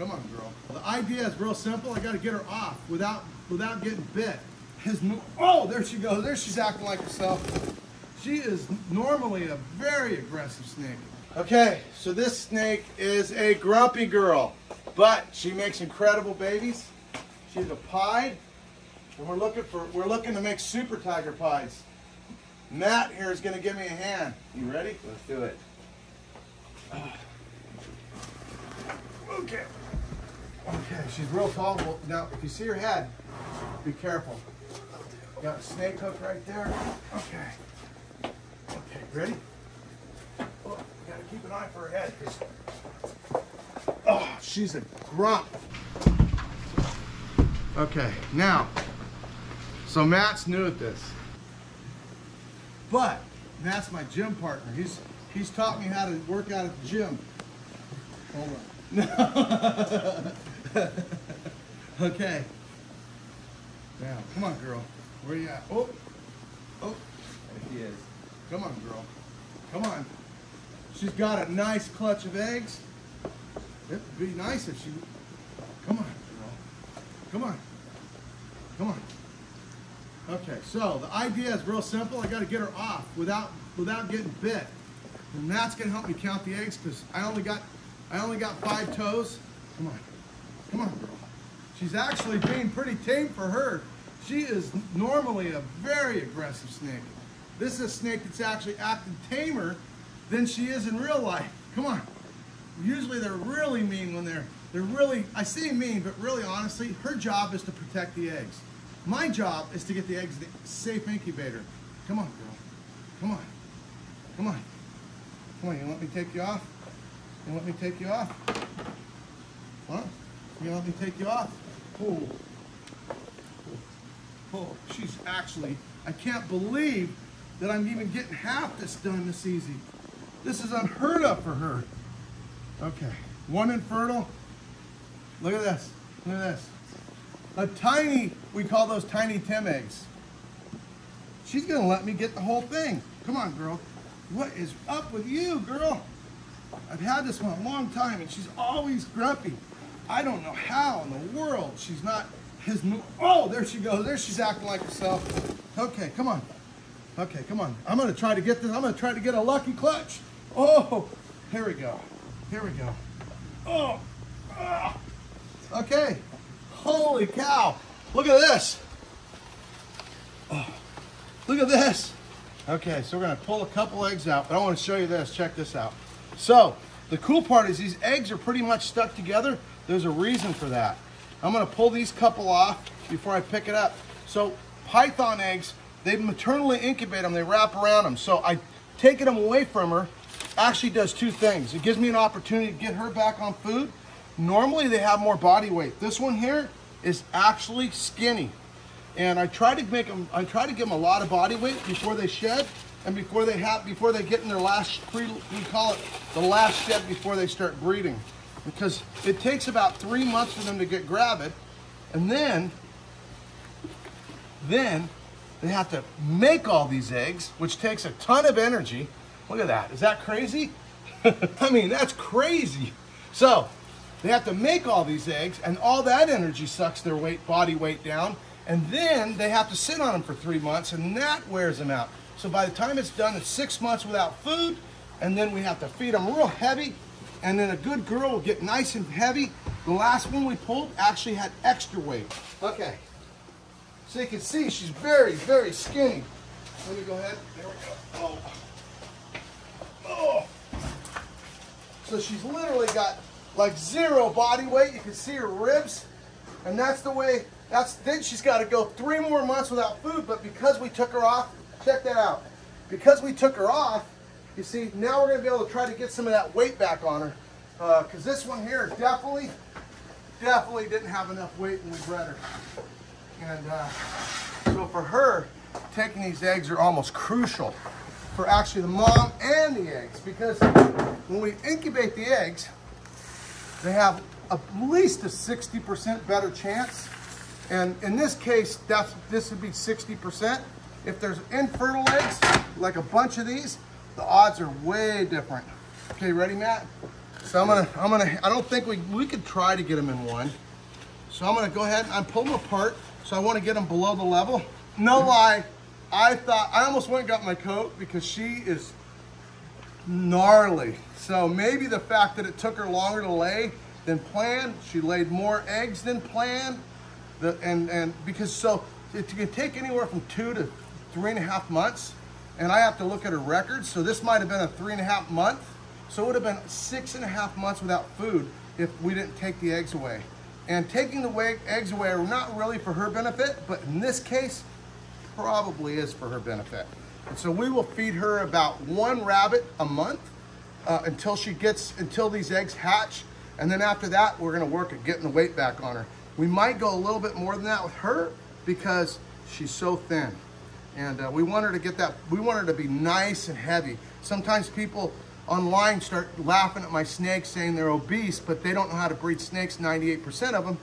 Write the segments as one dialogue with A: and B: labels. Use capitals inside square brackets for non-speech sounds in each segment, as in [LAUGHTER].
A: Come on, girl. The idea is real simple. I got to get her off without without getting bit. His oh, there she goes. There she's acting like herself. She is normally a very aggressive snake. Okay, so this snake is a grumpy girl, but she makes incredible babies. She's a pied, and we're looking for we're looking to make super tiger pieds. Matt here is going to give me a hand. You ready?
B: Let's do it. [SIGHS]
A: Okay. Okay, she's real tall. Now, if you see her head, be careful. Got a snake hook right there. Okay. Okay, ready? Oh, gotta keep an eye for her head. Oh, she's a grump. Okay, now, so Matt's new at this. But Matt's my gym partner. He's he's taught me how to work out at the gym. Hold on. [LAUGHS] okay. Now, come on, girl. Where you at? Oh, oh.
B: There she is.
A: Come on, girl. Come on. She's got a nice clutch of eggs. It'd be nice if she. Come on, girl. Come on. Come on. Okay, so the idea is real simple. I got to get her off without without getting bit, and that's gonna help me count the eggs because I only got I only got five toes. Come on. Come on, girl. She's actually being pretty tame for her. She is normally a very aggressive snake. This is a snake that's actually acting tamer than she is in real life. Come on. Usually they're really mean when they're, they're really, I say mean, but really honestly, her job is to protect the eggs. My job is to get the eggs in the safe incubator. Come on, girl. Come on. Come on. Come on, you let me take you off? You let me take you off? Huh? You let me take you off? Oh. Oh, she's actually, I can't believe that I'm even getting half this done this easy. This is unheard of for her. Okay, one infertile. Look at this, look at this. A tiny, we call those tiny Tim eggs. She's gonna let me get the whole thing. Come on, girl. What is up with you, girl? I've had this one a long time and she's always grumpy. I don't know how in the world she's not his Oh, there she goes. There she's acting like herself. Okay, come on. Okay, come on. I'm to try to get this. I'm to try to get a lucky clutch. Oh, here we go. Here we go. Oh, ah. okay. Holy cow. Look at this. Oh, look at this. Okay, so we're to pull a couple eggs out, but I want to show you this. Check this out. So the cool part is these eggs are pretty much stuck together. There's a reason for that. I'm gonna pull these couple off before I pick it up. So python eggs, they maternally incubate them, they wrap around them. So I taking them away from her actually does two things. It gives me an opportunity to get her back on food. Normally they have more body weight. This one here is actually skinny. And I try to make them, I try to give them a lot of body weight before they shed and before they have before they get in their last we call it the last step before they start breeding. Because it takes about three months for them to get gravid and then then they have to make all these eggs which takes a ton of energy. Look at that. Is that crazy? [LAUGHS] I mean that's crazy. So they have to make all these eggs and all that energy sucks their weight body weight down. And then they have to sit on them for three months and that wears them out so by the time it's done, it's six months without food, and then we have to feed them real heavy, and then a good girl will get nice and heavy. The last one we pulled actually had extra weight. Okay, so you can see she's very, very skinny. Let me go ahead, there we go. Oh. Oh. So she's literally got like zero body weight. You can see her ribs, and that's the way, that's, then she's got to go three more months without food, but because we took her off Check that out. Because we took her off, you see, now we're going to be able to try to get some of that weight back on her. Because uh, this one here definitely, definitely didn't have enough weight when we bred her. And uh, so for her, taking these eggs are almost crucial for actually the mom and the eggs. Because when we incubate the eggs, they have at least a 60% better chance. And in this case, that's, this would be 60%. If there's infertile eggs, like a bunch of these, the odds are way different. Okay, ready, Matt? So I'm gonna, I'm gonna, I don't think we, we could try to get them in one. So I'm gonna go ahead and I'm pull them apart. So I wanna get them below the level. No lie, I thought, I almost went and got my coat because she is gnarly. So maybe the fact that it took her longer to lay than planned, she laid more eggs than planned. The, and, and because so it can take anywhere from two to three and a half months. And I have to look at her records. So this might have been a three and a half month. So it would have been six and a half months without food if we didn't take the eggs away. And taking the eggs away are not really for her benefit, but in this case, probably is for her benefit. And so we will feed her about one rabbit a month uh, until she gets, until these eggs hatch. And then after that, we're gonna work at getting the weight back on her. We might go a little bit more than that with her because she's so thin. And uh, we want her to get that, we want her to be nice and heavy. Sometimes people online start laughing at my snakes saying they're obese, but they don't know how to breed snakes, 98% of them,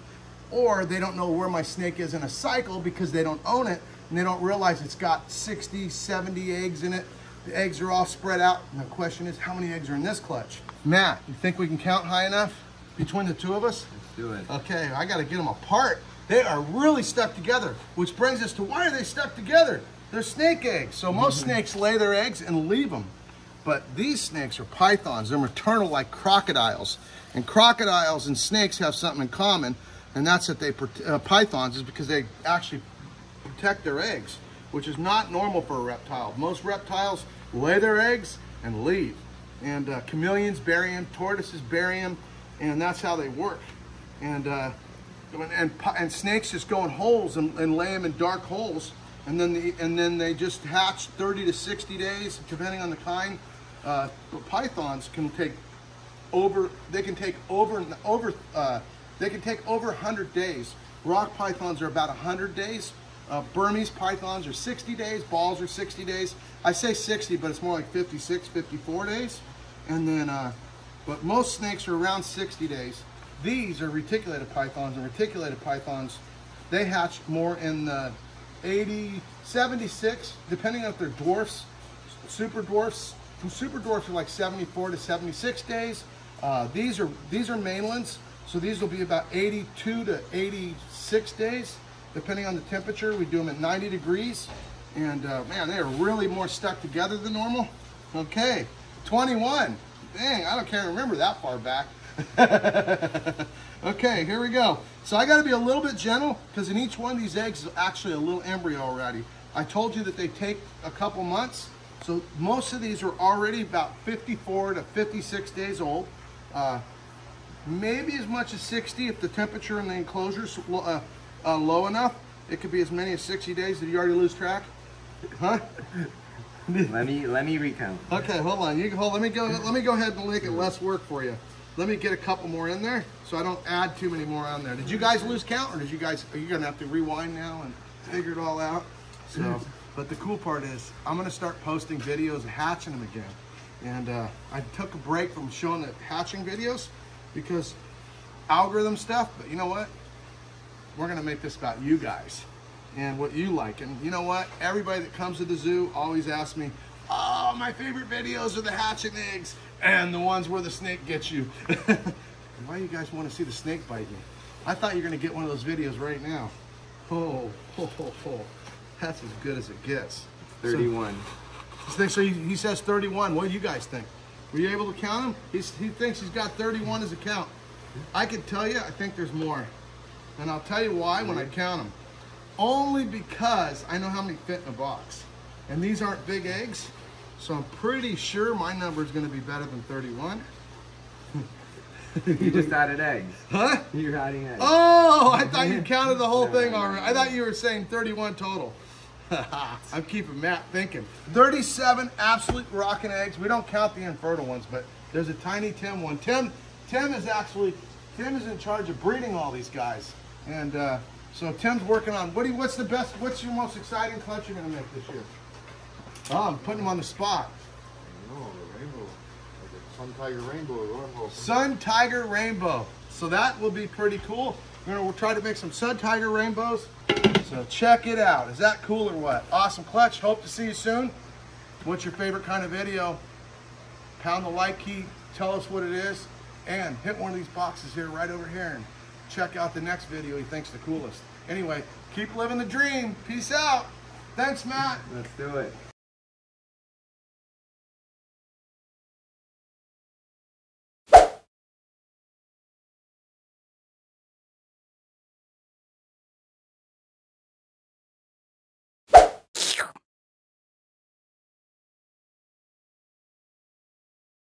A: or they don't know where my snake is in a cycle because they don't own it and they don't realize it's got 60, 70 eggs in it. The eggs are all spread out. And the question is, how many eggs are in this clutch? Matt, you think we can count high enough between the two of us?
B: Let's do it.
A: Okay, I gotta get them apart. They are really stuck together, which brings us to why are they stuck together? They're snake eggs. So most snakes lay their eggs and leave them. But these snakes are pythons. They're maternal like crocodiles. And crocodiles and snakes have something in common, and that's that they, uh, pythons is because they actually protect their eggs, which is not normal for a reptile. Most reptiles lay their eggs and leave. And uh, chameleons bury them, tortoises bury them, and that's how they work. And, uh, and, and snakes just go in holes and, and lay them in dark holes and then the, and then they just hatch 30 to 60 days depending on the kind. Uh, but pythons can take over they can take over over uh, they can take over 100 days. Rock pythons are about 100 days. Uh, Burmese pythons are 60 days. Balls are 60 days. I say 60 but it's more like 56 54 days. And then uh, but most snakes are around 60 days. These are reticulated pythons and reticulated pythons they hatch more in the 80, 76, depending on if they're dwarfs, super dwarfs. Super dwarfs are like 74 to 76 days. Uh, these are these are mainlands, so these will be about 82 to 86 days, depending on the temperature. We do them at 90 degrees, and uh, man, they are really more stuck together than normal. Okay, 21. Dang, I don't can't remember that far back. [LAUGHS] okay, here we go. So I got to be a little bit gentle because in each one of these eggs is actually a little embryo already. I told you that they take a couple months. So most of these are already about 54 to 56 days old. Uh, maybe as much as 60 if the temperature in the enclosure is uh, uh, low enough. It could be as many as 60 days. Did you already lose track? Huh?
B: let me let me recount.
A: Okay, hold on. You hold. Let me go. Let me go ahead and make it less work for you. Let me get a couple more in there so I don't add too many more on there. Did you guys lose count or did you guys, are you gonna have to rewind now and figure it all out? So, [LAUGHS] but the cool part is I'm gonna start posting videos and hatching them again. And uh, I took a break from showing the hatching videos because algorithm stuff, but you know what? We're gonna make this about you guys and what you like. And you know what? Everybody that comes to the zoo always asks me, oh, my favorite videos are the hatching eggs and the ones where the snake gets you. [LAUGHS] Why do you guys want to see the snake bite me? I thought you were going to get one of those videos right now. Oh, oh, oh, oh. That's as good as it gets.
B: 31.
A: So, so he, he, says 31. What do you guys think? Were you able to count him? He's, he thinks he's got 31 as a count. I can tell you, I think there's more. And I'll tell you why when I count them. Only because I know how many fit in a box. And these aren't big eggs. So I'm pretty sure my number is going to be better than 31.
B: you just added eggs.
A: Huh?
B: You're adding eggs.
A: Oh, I thought you [LAUGHS] counted the whole thing already. I thought you were saying 31 total. [LAUGHS] I'm keeping Matt thinking. 37 absolute rocking eggs. We don't count the infertile ones, but there's a tiny Tim one. Tim, Tim is actually, Tim is in charge of breeding all these guys. And uh, so Tim's working on, what do you, what's the best, what's your most exciting clutch you're going to make this year? Oh, I'm putting him on the spot.
C: No, the rainbow. Like a Sun Tiger Rainbow.
A: Sun Tiger Rainbow. So that will be pretty cool. We're gonna we'll try to make some Sun Tiger Rainbows. So check it out. Is that cool or what? Awesome clutch. Hope to see you soon. What's your favorite kind of video? Pound the like key. Tell us what it is. and hit one of these boxes here right over here and check out the next video he thinks the coolest. Anyway, keep living the dream. Peace out. Thanks, Matt.
B: Let's do it.